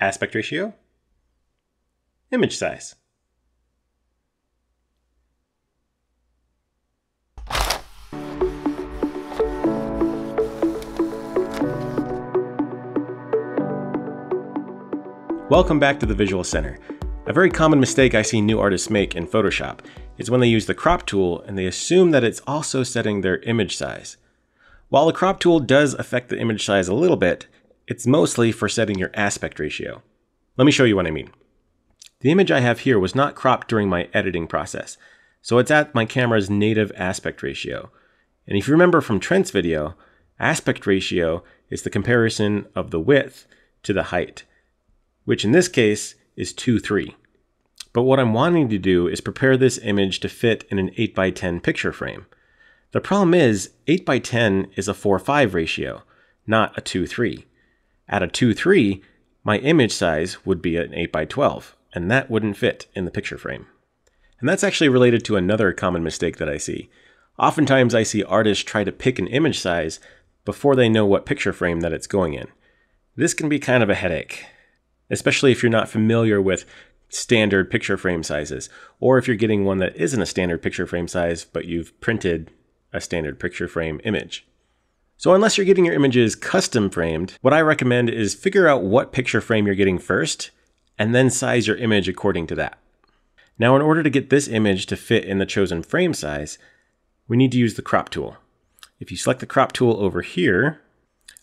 aspect ratio, image size. Welcome back to the Visual Center. A very common mistake I see new artists make in Photoshop is when they use the crop tool and they assume that it's also setting their image size. While the crop tool does affect the image size a little bit, it's mostly for setting your aspect ratio. Let me show you what I mean. The image I have here was not cropped during my editing process, so it's at my camera's native aspect ratio. And if you remember from Trent's video, aspect ratio is the comparison of the width to the height which in this case is 2, 3. But what I'm wanting to do is prepare this image to fit in an 8x10 picture frame. The problem is 8x10 is a 4-5 ratio, not a 2-3. At a 2-3, my image size would be an 8x12, and that wouldn't fit in the picture frame. And that's actually related to another common mistake that I see. Oftentimes I see artists try to pick an image size before they know what picture frame that it's going in. This can be kind of a headache especially if you're not familiar with standard picture frame sizes, or if you're getting one that isn't a standard picture frame size, but you've printed a standard picture frame image. So unless you're getting your images custom framed, what I recommend is figure out what picture frame you're getting first, and then size your image according to that. Now in order to get this image to fit in the chosen frame size, we need to use the crop tool. If you select the crop tool over here,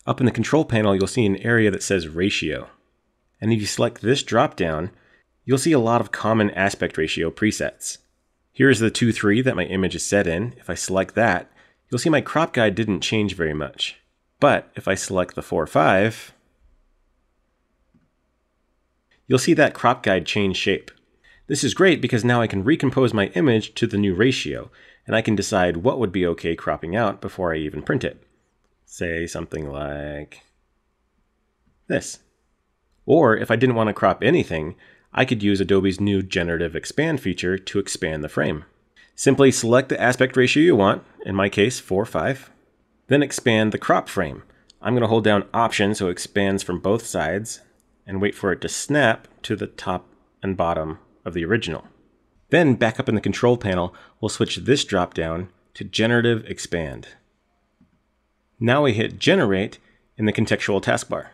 up in the control panel, you'll see an area that says ratio. And if you select this dropdown, you'll see a lot of common aspect ratio presets. Here's the 2-3 that my image is set in. If I select that, you'll see my crop guide didn't change very much. But if I select the 4-5, you'll see that crop guide change shape. This is great because now I can recompose my image to the new ratio, and I can decide what would be okay cropping out before I even print it. Say something like this. Or if I didn't want to crop anything, I could use Adobe's new generative expand feature to expand the frame. Simply select the aspect ratio you want, in my case 4 5, then expand the crop frame. I'm going to hold down option so it expands from both sides and wait for it to snap to the top and bottom of the original. Then back up in the control panel, we'll switch this drop down to generative expand. Now we hit generate in the contextual taskbar.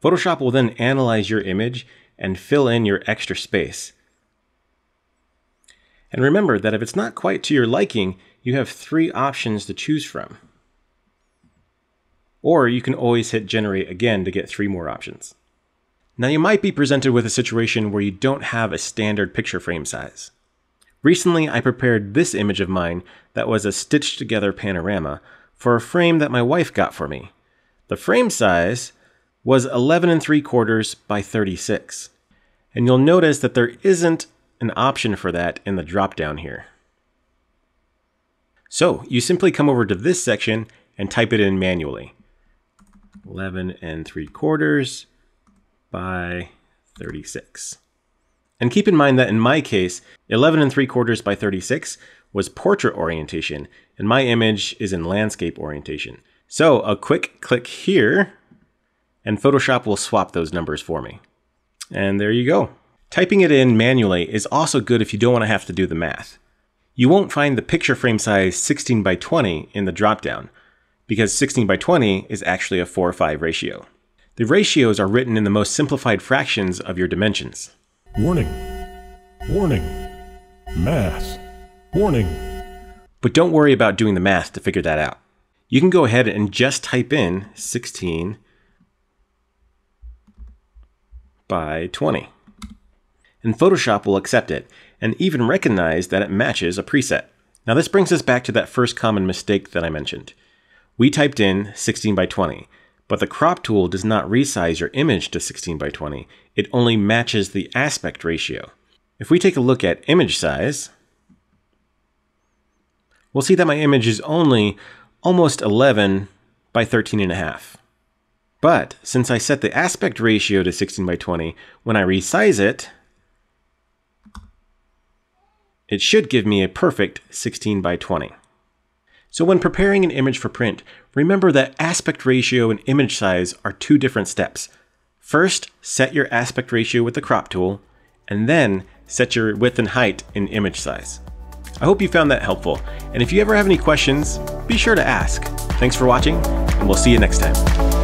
Photoshop will then analyze your image and fill in your extra space. And remember that if it's not quite to your liking, you have three options to choose from. Or you can always hit generate again to get three more options. Now you might be presented with a situation where you don't have a standard picture frame size. Recently I prepared this image of mine that was a stitched together panorama for a frame that my wife got for me. The frame size was 11 and 3 quarters by 36. And you'll notice that there isn't an option for that in the drop down here. So you simply come over to this section and type it in manually. 11 and 3 quarters by 36. And keep in mind that in my case, 11 and 3 quarters by 36 was portrait orientation, and my image is in landscape orientation. So a quick click here and Photoshop will swap those numbers for me. And there you go. Typing it in manually is also good if you don't want to have to do the math. You won't find the picture frame size 16 by 20 in the dropdown, because 16 by 20 is actually a 4 5 ratio. The ratios are written in the most simplified fractions of your dimensions. Warning. Warning. Math. Warning. But don't worry about doing the math to figure that out. You can go ahead and just type in 16 by 20. And Photoshop will accept it and even recognize that it matches a preset. Now this brings us back to that first common mistake that I mentioned. We typed in 16 by 20, but the crop tool does not resize your image to 16 by 20. It only matches the aspect ratio. If we take a look at image size, we'll see that my image is only almost 11 by 13 and a half. But since I set the aspect ratio to 16 by 20, when I resize it, it should give me a perfect 16 by 20. So when preparing an image for print, remember that aspect ratio and image size are two different steps. First, set your aspect ratio with the crop tool, and then set your width and height in image size. I hope you found that helpful, and if you ever have any questions, be sure to ask. Thanks for watching, and we'll see you next time.